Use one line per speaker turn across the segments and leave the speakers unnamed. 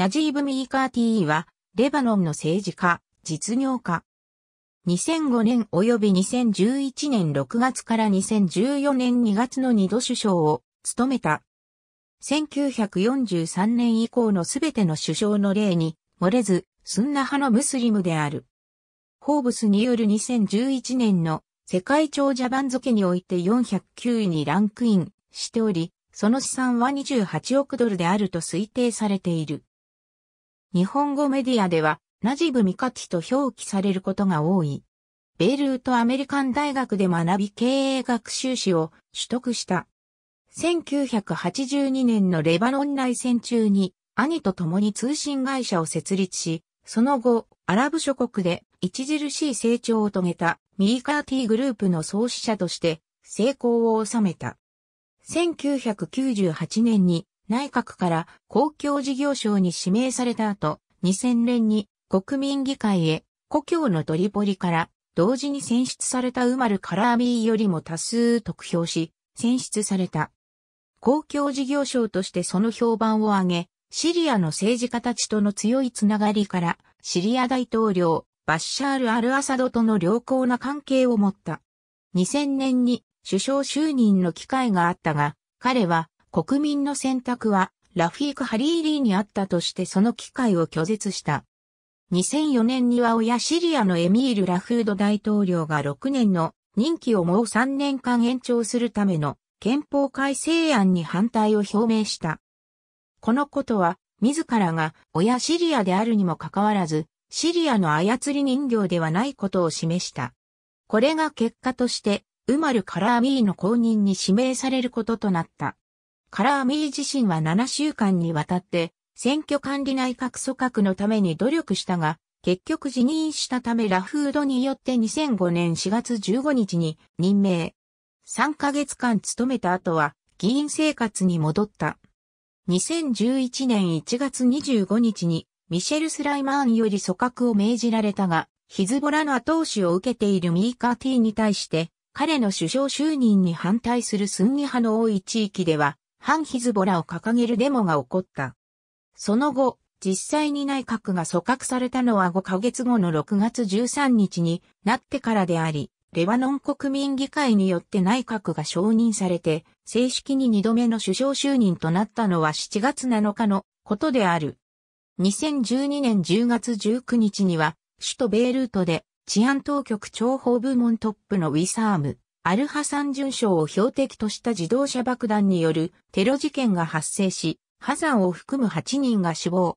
ナジーブ・ミーカーティーは、レバノンの政治家、実業家。2005年及び2011年6月から2014年2月の2度首相を務めた。1943年以降のすべての首相の例に漏れず、スンナ派のムスリムである。ホーブスによる2011年の世界長者番付において409位にランクインしており、その資産は28億ドルであると推定されている。日本語メディアでは、ナジブ・ミカティと表記されることが多い。ベールートアメリカン大学で学び経営学修士を取得した。1982年のレバノン内戦中に兄と共に通信会社を設立し、その後、アラブ諸国で著しい成長を遂げたミーカーティグループの創始者として成功を収めた。1998年に内閣から公共事業省に指名された後、2000年に国民議会へ故郷のトリポリから同時に選出されたウマル・カラーミーよりも多数得票し、選出された。公共事業省としてその評判を上げ、シリアの政治家たちとの強いつながりから、シリア大統領、バッシャール・アル・アサドとの良好な関係を持った。2000年に首相就任の機会があったが、彼は国民の選択はラフィーク・ハリーリーにあったとしてその機会を拒絶した。2004年には親シリアのエミール・ラフード大統領が6年の任期をもう3年間延長するための憲法改正案に反対を表明した。このことは、自らが親シリアであるにもかかわらず、シリアの操り人形ではないことを示した。これが結果として、ウマル・カラーミーの後任に指名されることとなった。カラーミー自身は7週間にわたって、選挙管理内閣組閣のために努力したが、結局辞任したためラフードによって2005年4月15日に任命。3ヶ月間務めた後は議員生活に戻った。2011年1月25日にミシェル・スライマーンより組閣を命じられたが、ヒズボラの後押しを受けているミーカーティーに対して、彼の首相就任に反対するスンニ派の多い地域では、反ヒズボラを掲げるデモが起こった。その後、実際に内閣が組閣されたのは5ヶ月後の6月13日になってからであり、レバノン国民議会によって内閣が承認されて、正式に2度目の首相就任となったのは7月7日のことである。2012年10月19日には、首都ベールートで治安当局諜報部門トップのウィサーム、アルハサン準将を標的とした自動車爆弾によるテロ事件が発生し、ハサンを含む8人が死亡。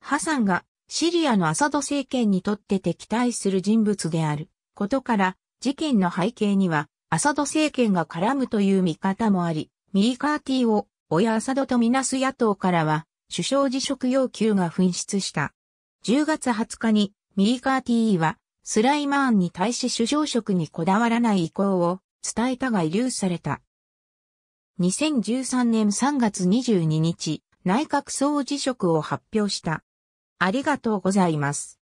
ハサンがシリアのアサド政権にとって敵対する人物であることから事件の背景には、アサド政権が絡むという見方もあり、ミーカーティーを親アサドとみなす野党からは、首相辞職要求が噴出した。10月20日に、ミーカーティーは、スライマーンに対し首相職にこだわらない意向を伝えたが遺留された。2013年3月22日、内閣総辞職を発表した。ありがとうございます。